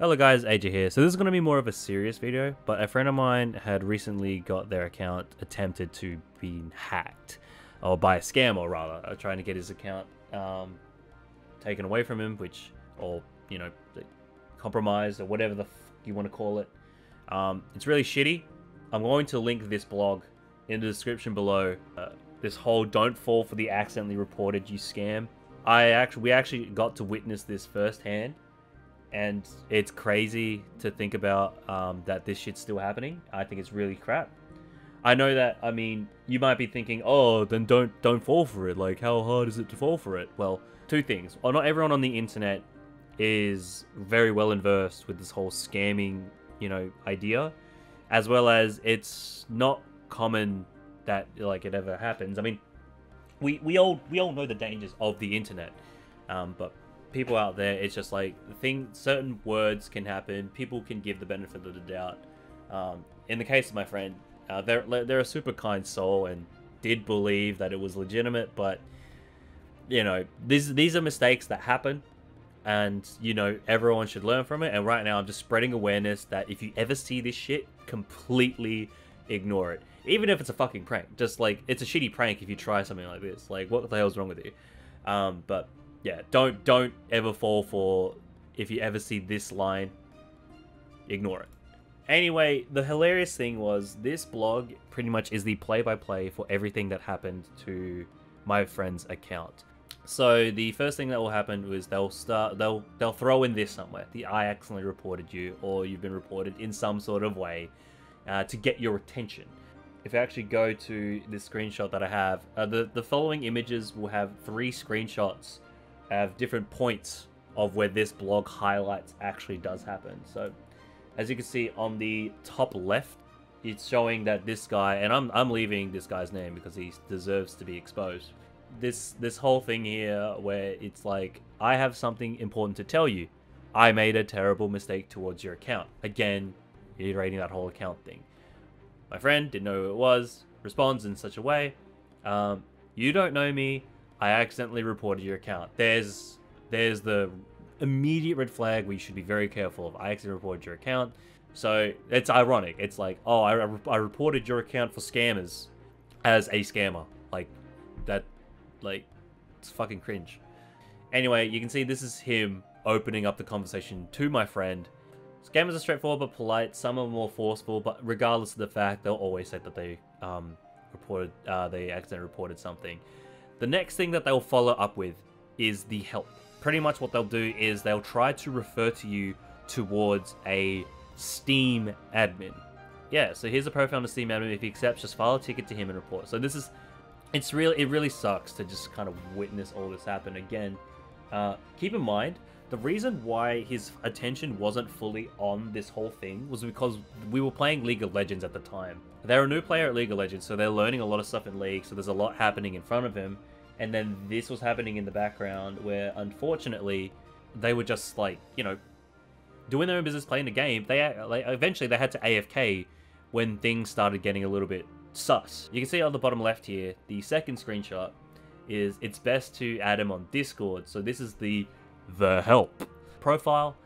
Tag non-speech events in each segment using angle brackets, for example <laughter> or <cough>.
Hello guys, AJ here. So this is going to be more of a serious video, but a friend of mine had recently got their account attempted to be hacked, or by a scammer rather, trying to get his account um, taken away from him, which, or, you know, compromised, or whatever the you want to call it. Um, it's really shitty. I'm going to link this blog in the description below. Uh, this whole don't fall for the accidentally reported you scam. I actually, we actually got to witness this firsthand and it's crazy to think about um, that this shit's still happening. I think it's really crap. I know that. I mean, you might be thinking, "Oh, then don't don't fall for it." Like, how hard is it to fall for it? Well, two things. Well, not everyone on the internet is very well versed with this whole scamming, you know, idea, as well as it's not common that like it ever happens. I mean, we we all we all know the dangers of the internet, um, but people out there, it's just like thing. Certain words can happen. People can give the benefit of the doubt. Um, in the case of my friend, uh, they're they're a super kind soul and did believe that it was legitimate, but you know these these are mistakes that happen, and you know everyone should learn from it. And right now, I'm just spreading awareness that if you ever see this shit, completely ignore it. Even if it's a fucking prank, just like it's a shitty prank if you try something like this. Like, what the hell's wrong with you? Um, but yeah, don't don't ever fall for if you ever see this line, ignore it. Anyway, the hilarious thing was this blog pretty much is the play-by-play for everything that happened to my friend's account. So the first thing that will happen was they'll start they'll they'll throw in this somewhere. The I accidentally reported you, or you've been reported in some sort of way uh, to get your attention. If I actually go to this screenshot that I have, uh, the the following images will have three screenshots have different points of where this blog highlights actually does happen. So as you can see on the top left, it's showing that this guy, and I'm, I'm leaving this guy's name because he deserves to be exposed. This this whole thing here where it's like, I have something important to tell you. I made a terrible mistake towards your account. Again, iterating that whole account thing. My friend didn't know who it was, responds in such a way. Um, you don't know me, I accidentally reported your account. There's there's the immediate red flag we should be very careful of. I accidentally reported your account. So it's ironic. It's like, oh, I, I reported your account for scammers as a scammer. Like, that, like, it's fucking cringe. Anyway, you can see this is him opening up the conversation to my friend. Scammers are straightforward but polite. Some are more forceful, but regardless of the fact, they'll always say that they um, reported, uh, they accidentally reported something. The next thing that they'll follow up with is the help. Pretty much what they'll do is they'll try to refer to you towards a Steam admin. Yeah, so here's a profile the Steam admin. If he accepts, just file a ticket to him and report. So this is, it's really, it really sucks to just kind of witness all this happen again. Uh, keep in mind, the reason why his attention wasn't fully on this whole thing was because we were playing League of Legends at the time. They're a new player at League of Legends, so they're learning a lot of stuff in League, so there's a lot happening in front of him. And then this was happening in the background where, unfortunately, they were just like, you know, doing their own business, playing the game. They like, eventually they had to AFK when things started getting a little bit sus. You can see on the bottom left here, the second screenshot is it's best to add him on Discord. So this is the the help profile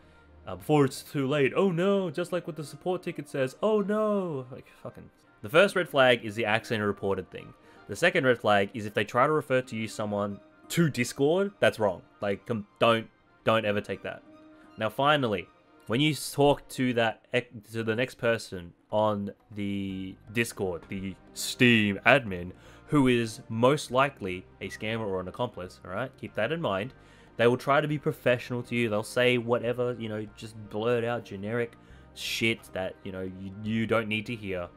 uh, before it's too late. Oh no, just like what the support ticket says. Oh no, like fucking. The first red flag is the accident reported thing. The second red flag is if they try to refer to you someone to Discord, that's wrong. Like, don't don't ever take that. Now, finally, when you talk to that to the next person on the Discord, the Steam admin, who is most likely a scammer or an accomplice, all right? Keep that in mind. They will try to be professional to you. They'll say whatever, you know, just blurt out generic shit that, you know, you, you don't need to hear.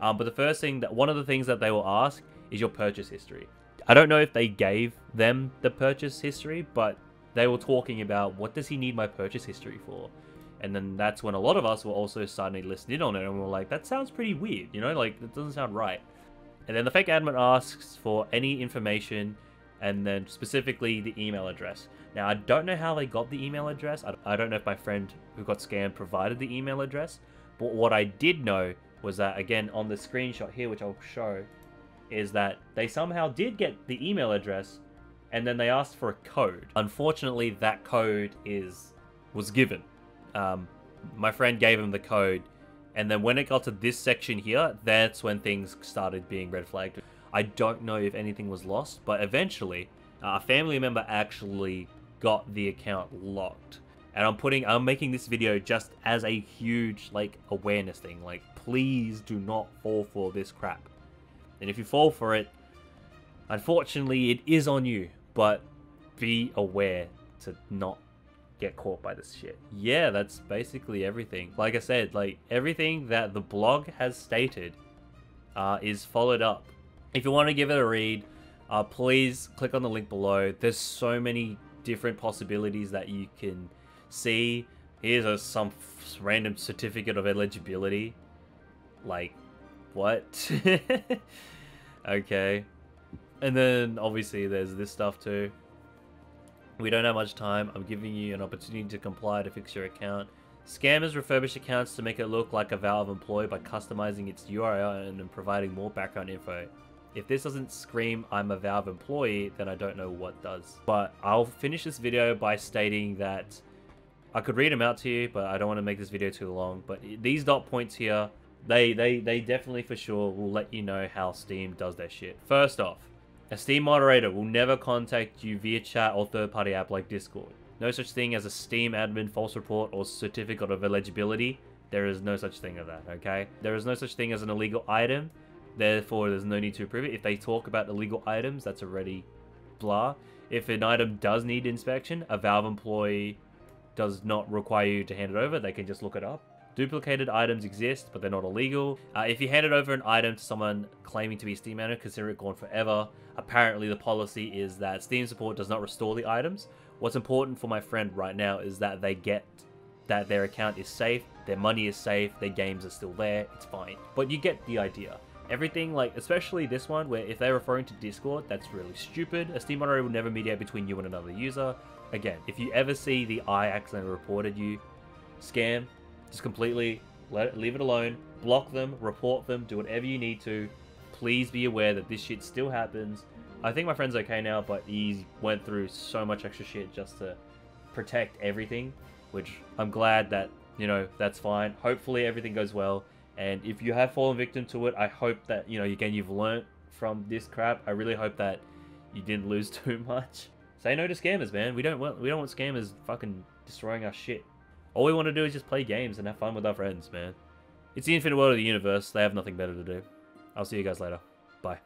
Um, but the first thing that one of the things that they will ask is your purchase history. I don't know if they gave them the purchase history, but they were talking about what does he need my purchase history for? And then that's when a lot of us were also starting to listen in on it and we we're like, that sounds pretty weird, you know, like that doesn't sound right. And then the fake admin asks for any information and then specifically the email address. Now, I don't know how they got the email address. I don't know if my friend who got scammed provided the email address. But what I did know was that, again, on the screenshot here, which I'll show, is that they somehow did get the email address and then they asked for a code. Unfortunately, that code is was given. Um, my friend gave him the code, and then when it got to this section here, that's when things started being red flagged. I don't know if anything was lost, but eventually, uh, a family member actually got the account locked. And I'm putting, I'm making this video just as a huge, like, awareness thing. Like, please do not fall for this crap. And if you fall for it, unfortunately, it is on you. But be aware to not get caught by this shit. Yeah, that's basically everything. Like I said, like everything that the blog has stated uh, is followed up. If you want to give it a read, uh, please click on the link below. There's so many different possibilities that you can see. Here's a, some random certificate of eligibility. Like, what? <laughs> okay. And then obviously there's this stuff too. We don't have much time. I'm giving you an opportunity to comply to fix your account. Scammers refurbish accounts to make it look like a Valve employee by customizing its URL and providing more background info. If this doesn't scream I'm a Valve employee, then I don't know what does. But I'll finish this video by stating that I could read them out to you, but I don't want to make this video too long. But these dot points here, they, they, they definitely for sure will let you know how Steam does their shit. First off, a Steam moderator will never contact you via chat or third-party app like Discord. No such thing as a Steam admin false report or certificate of eligibility. There is no such thing of that, okay? There is no such thing as an illegal item. Therefore, there's no need to approve it. If they talk about illegal items, that's already blah. If an item does need inspection, a Valve employee does not require you to hand it over. They can just look it up. Duplicated items exist, but they're not illegal. Uh, if you handed over an item to someone claiming to be Steam owner, consider it gone forever. Apparently, the policy is that Steam support does not restore the items. What's important for my friend right now is that they get that their account is safe, their money is safe, their games are still there, it's fine. But you get the idea. Everything, like, especially this one, where if they're referring to Discord, that's really stupid. A Steam moderator will never mediate between you and another user. Again, if you ever see the I accidentally reported you scam, just completely let it, leave it alone, block them, report them, do whatever you need to. Please be aware that this shit still happens. I think my friend's okay now, but he went through so much extra shit just to protect everything, which I'm glad that, you know, that's fine. Hopefully everything goes well. And if you have fallen victim to it, I hope that, you know, again, you've learned from this crap. I really hope that you didn't <laughs> lose too much. Say no to scammers, man. We don't want we don't want scammers fucking destroying our shit. All we want to do is just play games and have fun with our friends, man. It's the infinite world of the universe. They have nothing better to do. I'll see you guys later. Bye.